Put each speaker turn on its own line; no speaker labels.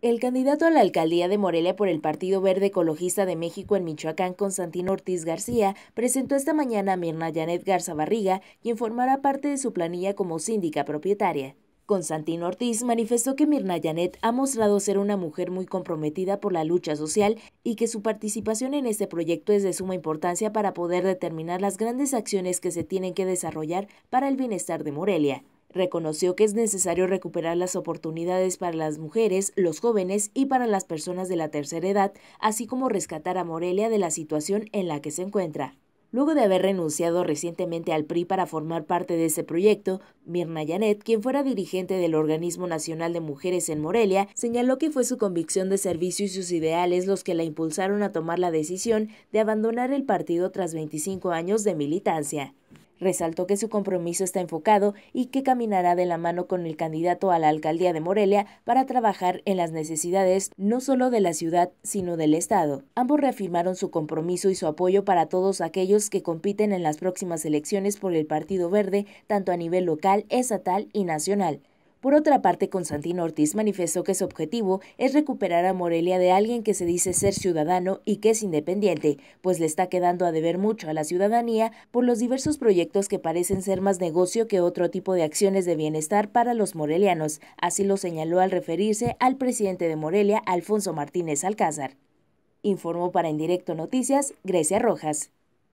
El candidato a la alcaldía de Morelia por el Partido Verde Ecologista de México en Michoacán, Constantino Ortiz García, presentó esta mañana a Mirna Janet Garza Barriga, quien formará parte de su planilla como síndica propietaria. Constantino Ortiz manifestó que Mirna Janet ha mostrado ser una mujer muy comprometida por la lucha social y que su participación en este proyecto es de suma importancia para poder determinar las grandes acciones que se tienen que desarrollar para el bienestar de Morelia. Reconoció que es necesario recuperar las oportunidades para las mujeres, los jóvenes y para las personas de la tercera edad, así como rescatar a Morelia de la situación en la que se encuentra. Luego de haber renunciado recientemente al PRI para formar parte de ese proyecto, Mirna Janet, quien fuera dirigente del Organismo Nacional de Mujeres en Morelia, señaló que fue su convicción de servicio y sus ideales los que la impulsaron a tomar la decisión de abandonar el partido tras 25 años de militancia. Resaltó que su compromiso está enfocado y que caminará de la mano con el candidato a la alcaldía de Morelia para trabajar en las necesidades no solo de la ciudad, sino del Estado. Ambos reafirmaron su compromiso y su apoyo para todos aquellos que compiten en las próximas elecciones por el Partido Verde, tanto a nivel local, estatal y nacional. Por otra parte, Constantino Ortiz manifestó que su objetivo es recuperar a Morelia de alguien que se dice ser ciudadano y que es independiente, pues le está quedando a deber mucho a la ciudadanía por los diversos proyectos que parecen ser más negocio que otro tipo de acciones de bienestar para los morelianos. Así lo señaló al referirse al presidente de Morelia, Alfonso Martínez Alcázar. Informó para En Directo Noticias, Grecia Rojas.